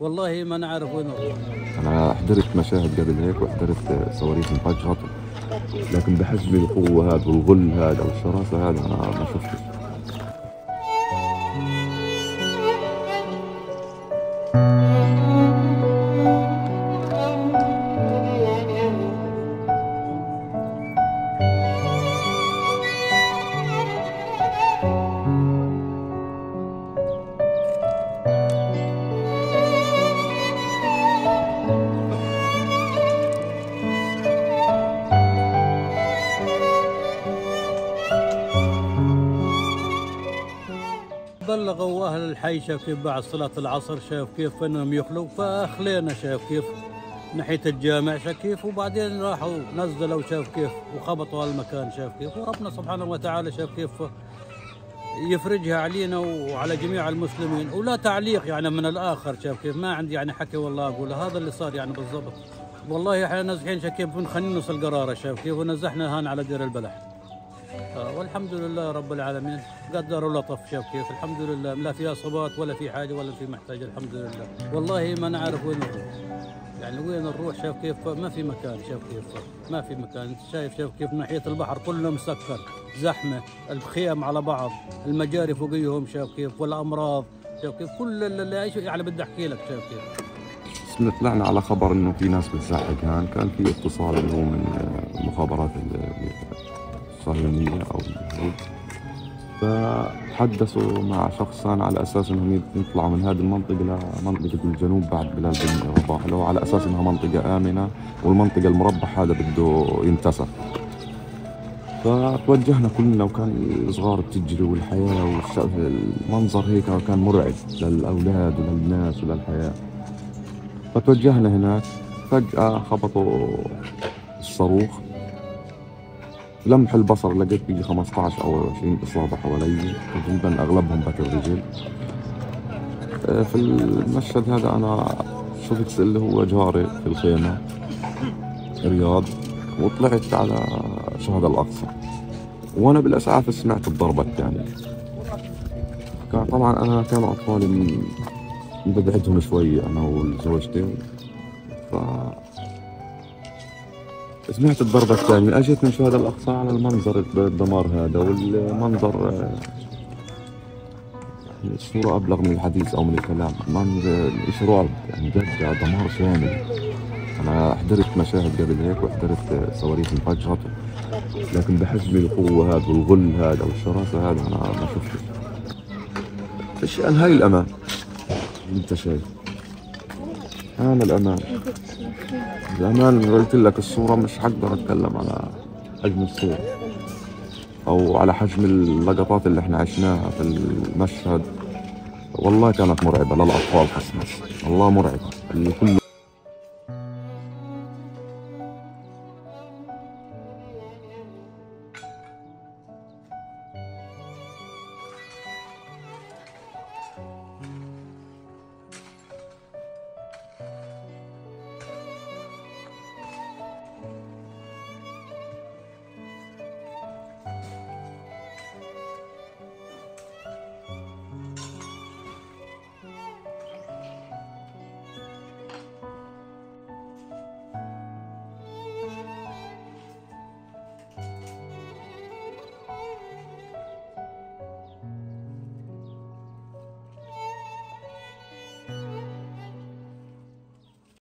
والله ما نعرف وين أنا حضرت مشاهد قبل هيك وحضرت صواريخ انفجرت لكن بحجم القوة هذا والغل هذا والشراسة هذا أنا ما شفتش. بلغوا أهل الحي شاف كيف بعد صلاة العصر شاف كيف إنهم يخلوا فأخلينا شاف كيف. ناحية الجامع شاف كيف وبعدين راحوا نزلوا شاف كيف وخبطوا هالمكان شاف كيف. وربنا سبحانه وتعالى شاف كيف يفرجها علينا وعلى جميع المسلمين. ولا تعليق يعني من الآخر شاف كيف ما عندي يعني حكي والله أقول هذا اللي صار يعني بالضبط. والله إحنا نازحين شاف كيف من خنينوس القراره شاف كيف ونزحنا هان على دير البلح. والحمد لله رب العالمين. قدر ولطف شاف كيف. الحمد لله. لا في أصابات ولا في حاجة ولا في محتاج الحمد لله. والله ما نعرف وين نروح. يعني وين نروح شاف كيف؟ ما في مكان شاف كيف. ما في مكان. أنت شايف شاف كيف؟ ناحية البحر كله مسكر. زحمة. الخيام على بعض. المجاري فوقيهم شاف كيف. والأمراض شاف كيف. كل اللي يعني بدي أحكي لك شاف كيف. بس طلعنا على خبر إنه في ناس بتزعق. هان كان في اتصال اللي هو من المخابرات الصهيونية أو اليهود فتحدثوا مع شخصان على أساس إنهم يطلعوا من هذه المنطقة لمنطقة الجنوب بعد بلاد هو على أساس إنها منطقة آمنة والمنطقة المربح هذا بده ينتسف فتوجهنا كلنا وكان الصغار بتجري والحياة والمنظر هيك كان مرعب للأولاد وللناس وللحياة. فتوجهنا هناك فجأة خبطوا الصاروخ. لمح البصر لقيت بيجي 15 أو 20 إصابة حوالي تقريبا أغلبهم بكر رجل آه، في المشهد هذا أنا شفت اللي هو جاري في الخيمة رياض وطلعت على شهداء الأقصى. وأنا بالإسعاف سمعت الضربة الثانية كان طبعا أنا كانوا أطفالي من ببعدهم شوي أنا وزوجتي. ف سمعت الضربة الثانية اجت من شهداء الأقصى على المنظر الدمار هذا والمنظر الصورة أبلغ من الحديث أو من الكلام؟ منظر رعب يعني جد دمار شامل. أنا حضرت مشاهد قبل هيك وحضرت صواريخ انفجرت لكن بحجم القوة هذا والغل هذا والشراسة هذا أنا ما شفتش فش هاي الأمان. أنت شايف؟ هذا الأمان. الأمان قلت لك الصورة مش حقدر أتكلم على حجم الصورة أو على حجم اللقطات اللي إحنا عشناها في المشهد. والله كانت مرعبة للأطفال خصنا والله مرعبة. الكل